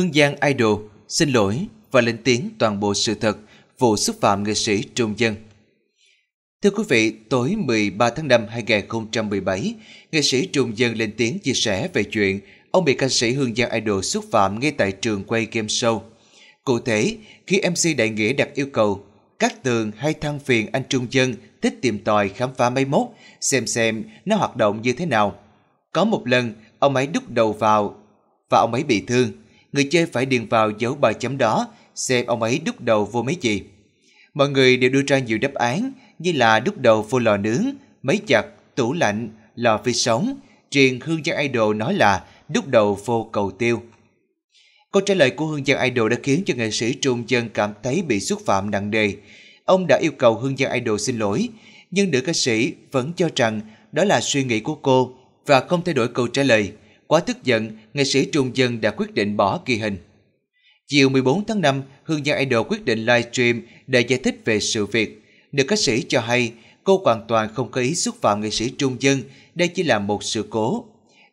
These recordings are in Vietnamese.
Hương Giang Idol xin lỗi và lên tiếng toàn bộ sự thật vụ xúc phạm nghệ sĩ Trung Dân. Thưa quý vị, tối 13 tháng 5 2017, nghệ sĩ Trung Dân lên tiếng chia sẻ về chuyện ông bị ca sĩ Hương Giang Idol xúc phạm ngay tại trường quay game show. Cụ thể, khi MC Đại Nghĩa đặt yêu cầu, các tường hay thăng phiền anh Trung Dân thích tìm tòi khám phá máy móc, xem xem nó hoạt động như thế nào. Có một lần, ông ấy đút đầu vào và ông ấy bị thương. Người chơi phải điền vào dấu bài chấm đó xem ông ấy đút đầu vô mấy gì. Mọi người đều đưa ra nhiều đáp án như là đút đầu vô lò nướng, máy chặt, tủ lạnh, lò vi sóng. Riêng Hương Giang Idol nói là đút đầu vô cầu tiêu. Câu trả lời của Hương Giang Idol đã khiến cho nghệ sĩ Trung Dân cảm thấy bị xúc phạm nặng nề. Ông đã yêu cầu Hương Giang Idol xin lỗi, nhưng nữ ca sĩ vẫn cho rằng đó là suy nghĩ của cô và không thay đổi câu trả lời. Quá tức giận, nghệ sĩ Trung Dân đã quyết định bỏ ghi hình. Chiều 14 tháng 5, Hương Giang Idol quyết định livestream để giải thích về sự việc. Nữ ca sĩ cho hay cô hoàn toàn không có ý xúc phạm nghệ sĩ Trung Dân, đây chỉ là một sự cố.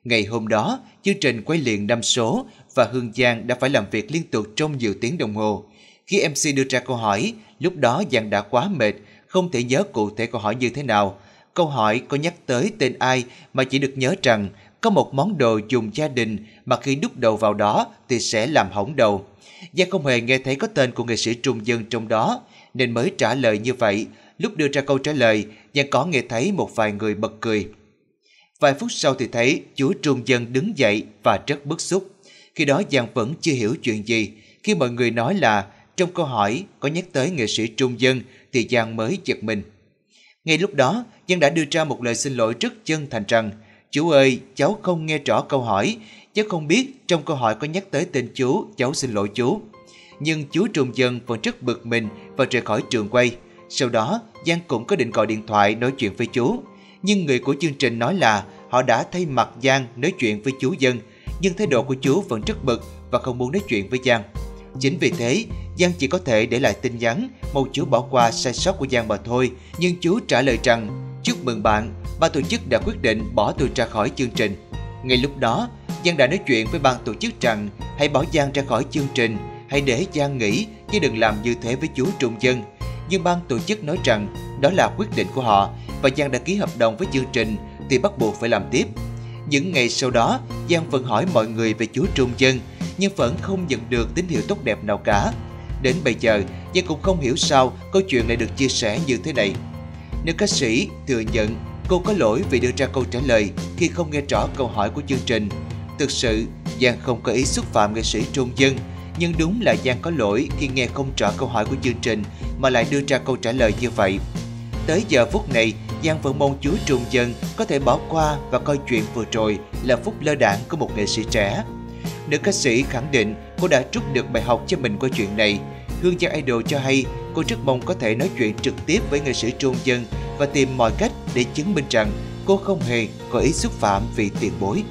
Ngày hôm đó, chương trình quay liền năm số và Hương Giang đã phải làm việc liên tục trong nhiều tiếng đồng hồ. Khi MC đưa ra câu hỏi, lúc đó Giang đã quá mệt, không thể nhớ cụ thể câu hỏi như thế nào. Câu hỏi có nhắc tới tên ai mà chỉ được nhớ rằng có một món đồ dùng gia đình mà khi đút đầu vào đó thì sẽ làm hỏng đầu. Giang không hề nghe thấy có tên của nghệ sĩ Trung Dân trong đó, nên mới trả lời như vậy. Lúc đưa ra câu trả lời, Giang có nghe thấy một vài người bật cười. Vài phút sau thì thấy chú Trung Dân đứng dậy và rất bức xúc. Khi đó Giang vẫn chưa hiểu chuyện gì. Khi mọi người nói là trong câu hỏi có nhắc tới nghệ sĩ Trung Dân thì Giang mới giật mình. Ngay lúc đó, Giang đã đưa ra một lời xin lỗi rất chân thành rằng Chú ơi, cháu không nghe rõ câu hỏi, cháu không biết trong câu hỏi có nhắc tới tên chú, cháu xin lỗi chú. Nhưng chú Trùng Dân vẫn rất bực mình và rời khỏi trường quay. Sau đó, Giang cũng có định gọi điện thoại nói chuyện với chú. Nhưng người của chương trình nói là họ đã thay mặt Giang nói chuyện với chú Dân, nhưng thái độ của chú vẫn rất bực và không muốn nói chuyện với Giang. Chính vì thế, Giang chỉ có thể để lại tin nhắn mong chú bỏ qua sai sót của Giang mà thôi. Nhưng chú trả lời rằng, chúc mừng bạn, ban tổ chức đã quyết định bỏ tôi ra khỏi chương trình. Ngay lúc đó, Giang đã nói chuyện với ban tổ chức rằng hãy bỏ Giang ra khỏi chương trình, hãy để Giang nghỉ chứ đừng làm như thế với chú Trung Dân. Nhưng ban tổ chức nói rằng đó là quyết định của họ và Giang đã ký hợp đồng với chương trình thì bắt buộc phải làm tiếp. Những ngày sau đó, Giang vẫn hỏi mọi người về chú Trung Dân nhưng vẫn không nhận được tín hiệu tốt đẹp nào cả. Đến bây giờ, Giang cũng không hiểu sao câu chuyện lại được chia sẻ như thế này. Nữ ca sĩ thừa nhận cô có lỗi vì đưa ra câu trả lời khi không nghe rõ câu hỏi của chương trình. Thực sự, Giang không có ý xúc phạm nghệ sĩ Trung Dân, nhưng đúng là Giang có lỗi khi nghe không rõ câu hỏi của chương trình mà lại đưa ra câu trả lời như vậy. Tới giờ phút này, Giang vẫn mong chú Trung Dân có thể bỏ qua và coi chuyện vừa rồi là phút lơ đảng của một nghệ sĩ trẻ. Nữ ca sĩ khẳng định cô đã rút được bài học cho mình qua chuyện này. Hương Giang Idol cho hay cô rất mong có thể nói chuyện trực tiếp với nghệ sĩ Trung Dân và tìm mọi cách để chứng minh rằng cô không hề có ý xúc phạm vì tiền bối.